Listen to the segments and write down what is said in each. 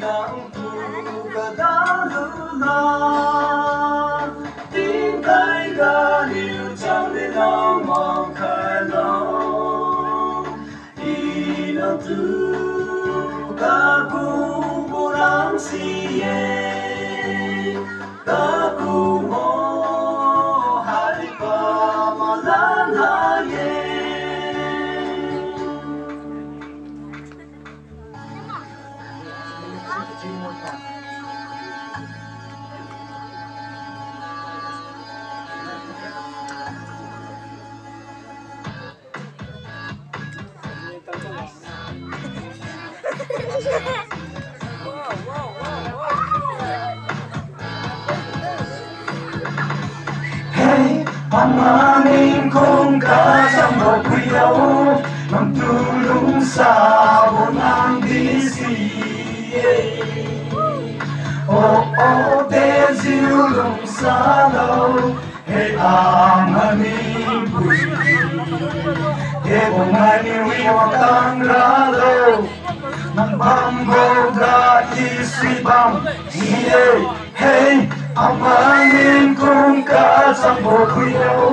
đang thu cả đã lưu lòng Không cả trong một quý đấu. Mầm tu lũng xa bốn an đi gì ô ô tê diêu lũng xa lâu hê am hami bùi hê bông ai mi huy hoàng tăng ra lâu mầm băng gô ra y suy băng hê hê am hami cung cả trong một quý đấu.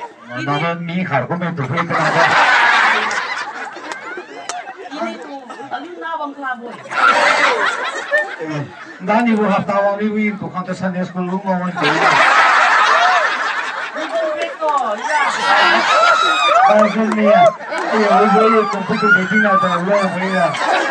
너는 네 갈고매도 회들하고 이네도 얼마나 방클라고 yo.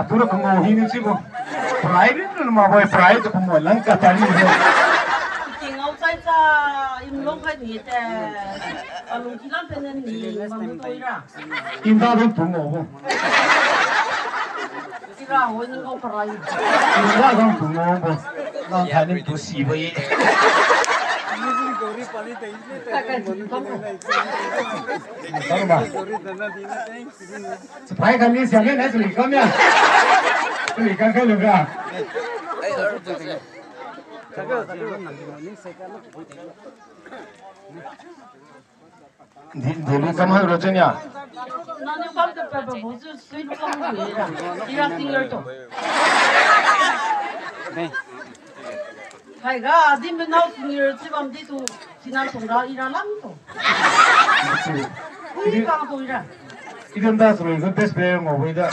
Atura kumo hini chibo. Private no ma boy private kumo lang katani. 인다도 붕어고. Ira ho ni ko parai. 인다도 붕어고. 난 다니 또 씨버이. 잠깐만. 스파이 감리 시작해 내 소리 가면. 소리 가가 누가. 니 니는 가만 그러잖냐. Nani kam te pe pe bozu sui lu kam lu ira. Ira singer to. Kai ga din be nau singer chi bam di tu sinan tong ra ira lam to. Ui ka to ira. 이런 다 소리 그 베스트 배운 거 보이다.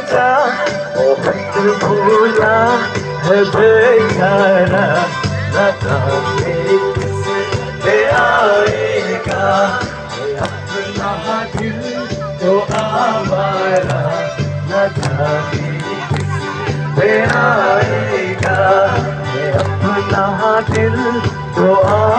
समझा बहुत भूला है बेचारा। न जाने किस आएगा अपना दिल तो आवारा। न जाने किस आएगा अपना दिल तो आवारा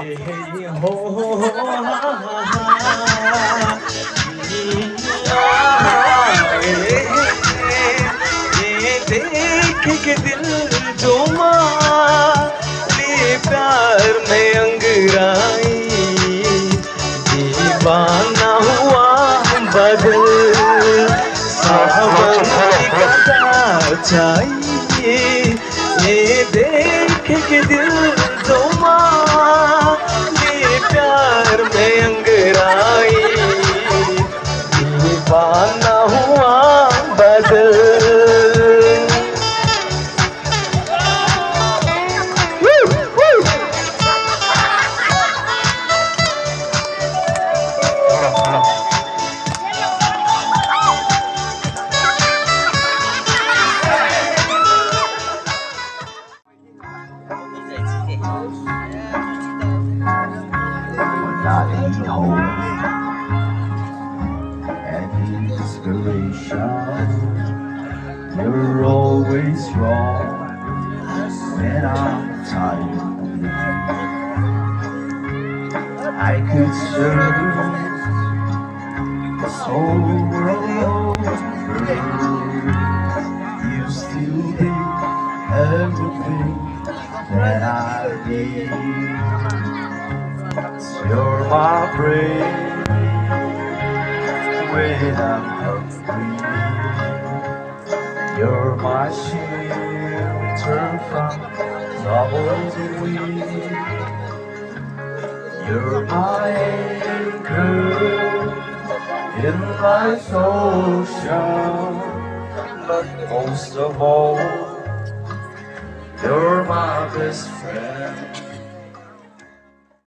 ये देख के दिल जो मारे प्यार में अंगराई दीवाना हुआ बदल सावन चाहिए ये देख के दिल जो मारे प्यार में You're always wrong when I'm tired. I could search so alone. You still did everything that I need. You're my brain when I'm hungry. You're my shelter from troubles and weed. You're my anchor in life's ocean, but most of all, you're my best friend.